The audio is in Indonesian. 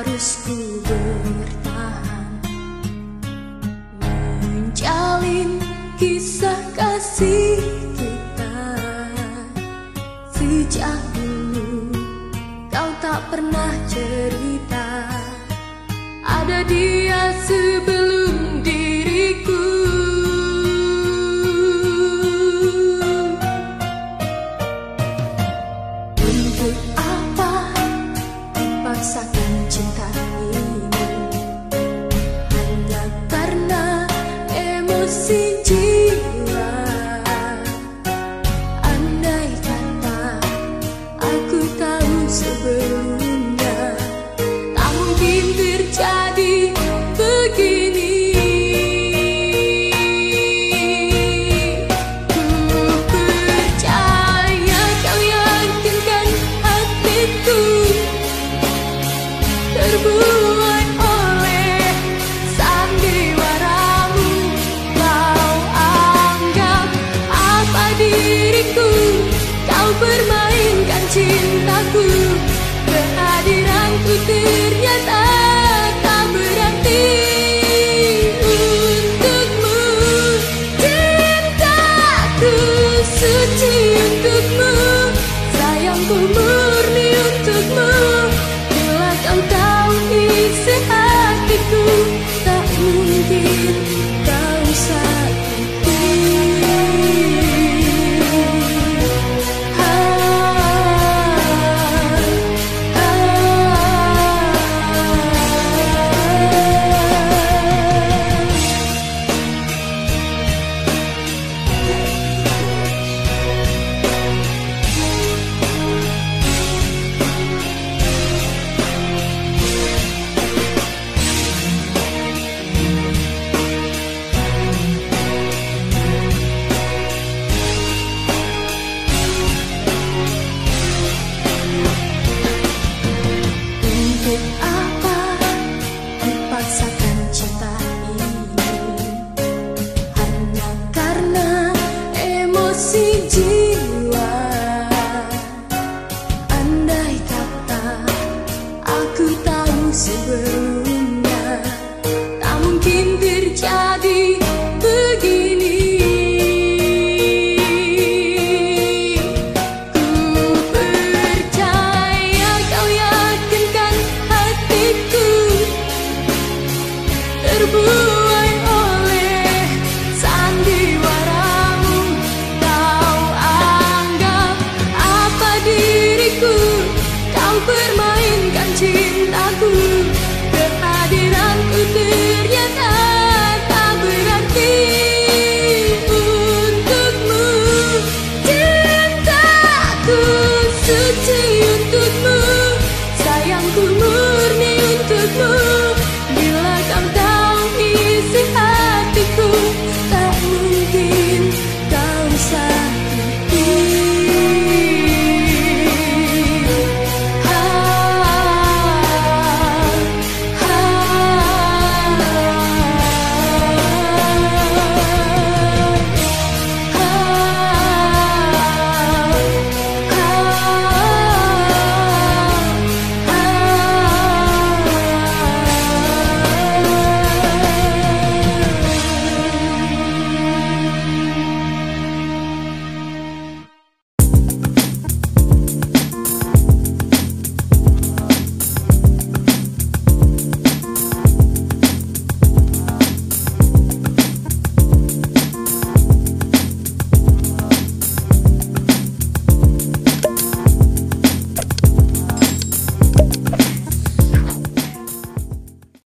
harus ku bertahan. Menjalin kisah kasih kita. Sejak dulu kau tak pernah cerita. Ada dia sebelum diriku. Untuk apa dipaksakan xin Kau permainkan cintaku. Kehadiranku ternyata tak berarti untukmu. Cintaku suci untukmu Sayangku murni untukmu. Bila kau tahu isi hatiku Tak mungkin kau sakiti berbuat